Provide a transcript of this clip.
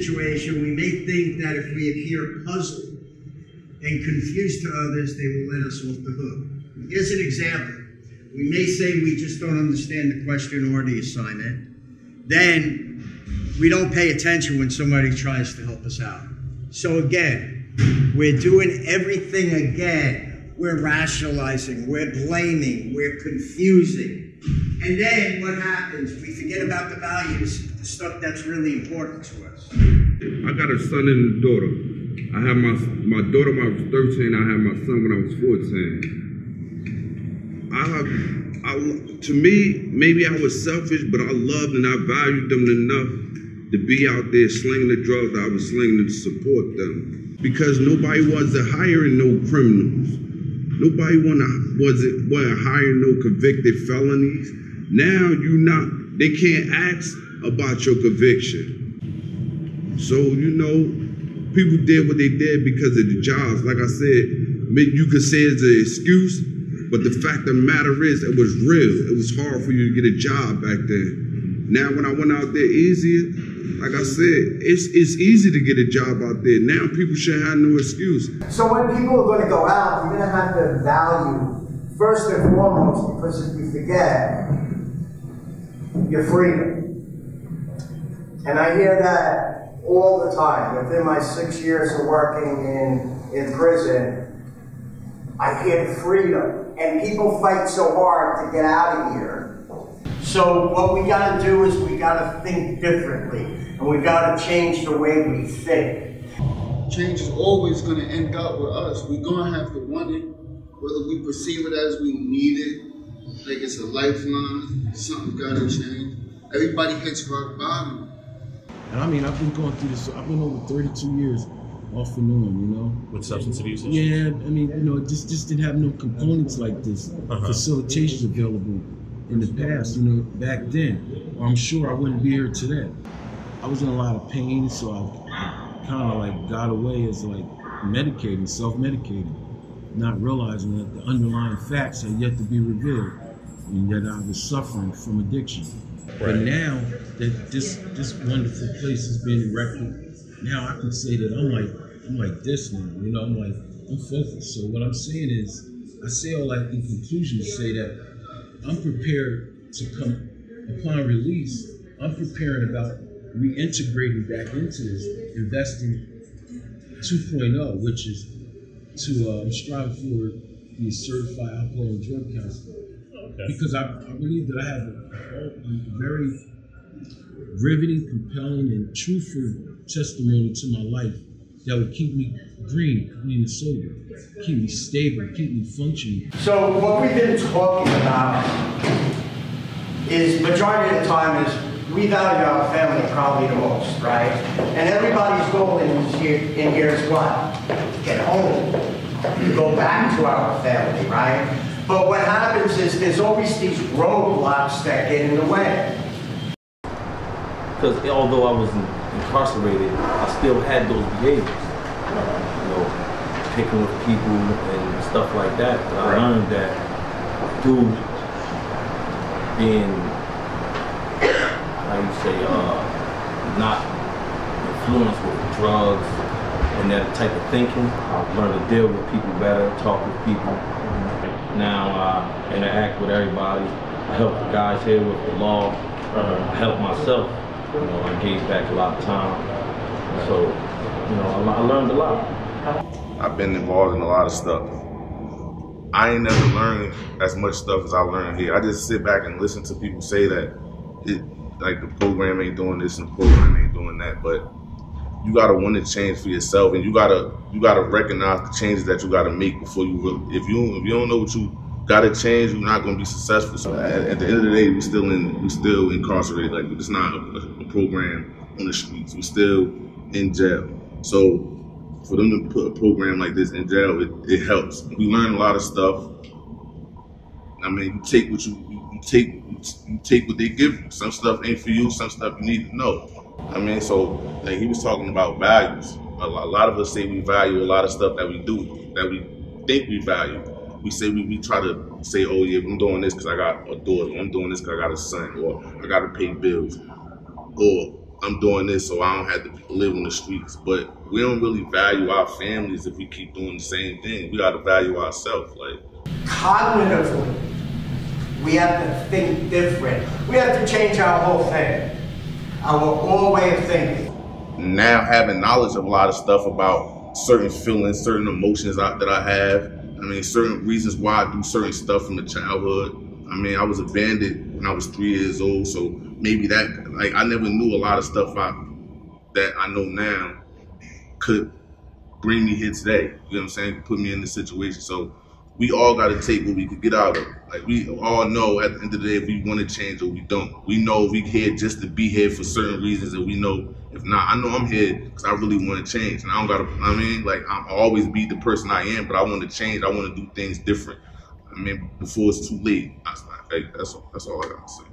situation, we may think that if we appear puzzled and confused to others, they will let us off the hook. Here's an example. We may say we just don't understand the question or the assignment. Then we don't pay attention when somebody tries to help us out. So again, we're doing everything again. We're rationalizing, we're blaming, we're confusing. And then what happens? We forget about the values, the stuff that's really important to us. I got a son and a daughter. I had my my daughter when I was 13. I had my son when I was 14. I, I, to me, maybe I was selfish, but I loved and I valued them enough to be out there slinging the drugs that I was slinging to support them. Because nobody wasn't hiring no criminals. Nobody wanna, wasn't, wasn't hiring no convicted felonies. Now you not, they can't ask about your conviction. So, you know, people did what they did because of the jobs. Like I said, you could say it's an excuse, but the fact of the matter is, it was real. It was hard for you to get a job back then. Now, when I went out there easier, like I said, it's it's easy to get a job out there. Now people should have no excuse. So when people are going to go out, you're going to have to value first and foremost, because if you forget, your freedom. And I hear that all the time. Within my six years of working in, in prison, I hear freedom. And people fight so hard to get out of here. So what we got to do is we got to think differently. And we got to change the way we think. Change is always going to end up with us. We're going to have to want it, whether we perceive it as we need it, like it's a lifeline, something got to change. Everybody hits rock bottom. And I mean, I've been going through this, I've been over 32 years off and on, you know. With substance abuse issues? Yeah, I mean, you know, just just didn't have no components like this, Uh-huh. facilitations available in the past, you know, back then. I'm sure I wouldn't be here today. I was in a lot of pain, so I kind of like got away as like medicating, self-medicating, not realizing that the underlying facts had yet to be revealed, and that I was suffering from addiction. But now that this this wonderful place has been erected, now I can say that I'm like I'm like this now. You know, I'm like I'm focused. So what I'm saying is, I say all that in conclusion to say that I'm prepared to come upon release. I'm preparing about reintegrating back into this, investing 2.0, which is to uh, I'm for the certified alcohol and drug counselor Okay. because I, I believe that I have a, a very riveting, compelling, and truthful testimony to my life that would keep me green, clean, and sober, keep me stable, keep me functioning. So what we've been talking about is majority of the time is we value our family probably the most, right? And everybody's goal in here, in here is what? Get home, go back to our family, right? But what happens is there's always these roadblocks that get in the way. because although I was in- incarcerated, I still had those behaviors. You know, picking with people and stuff like that. But I learned that through being, how you say, uh, not influenced with drugs and that type of thinking. I've learned to deal with people better, talk with people. Now I interact with everybody. I help the guys here with the law. I help myself. You know, I gave back a lot of time. So, you know, I, I learned a lot. I've been involved in a lot of stuff. I ain't never learned as much stuff as I learned here. I just sit back and listen to people say that it, like the program ain't doing this and the program ain't doing that, but you gotta want to change for yourself, and you gotta you gotta recognize the changes that you gotta make before you. Really, if you if you don't know what you gotta change, you're not gonna be successful. So at, at the end of the day, we still in we still incarcerated. Like it's not a, a program on the streets. We're still in jail. So for them to put a program like this in jail, it, it helps. We learn a lot of stuff. I mean, you take what you, you, you take you take what they give you. Some stuff ain't for you. Some stuff you need to know. I mean, so like he was talking about values. A lot of us say we value a lot of stuff that we do, that we think we value. We say we, we try to say, oh yeah, I'm doing this because I got a daughter. I'm doing this because I got a son, or I got to pay bills, or I'm doing this so I don't have to live on the streets. But we don't really value our families if we keep doing the same thing. We got to value ourselves. Like Cognitively, we have to think different. We have to change our whole thing, our whole way of thinking. now having knowledge of a lot of stuff about certain feelings, certain emotions that I have. I mean, certain reasons why I do certain stuff from the childhood. I mean, I was abandoned when I was three years old, so maybe that like I never knew a lot of stuff I that I know now could bring me here today. You know what I'm saying? Put me in this situation. So we all got to take what we could get out of. it. Like we all know at the end of the day if we want to change or we don't. We know we here just to be here for certain reasons, and we know if not, I know I'm here because I really want to change, and I don't gotta. I mean, like I'm I'll always be the person I am, but I want to change. I want to do things different. I mean, before it's too late. That's all, that's all I gotta say.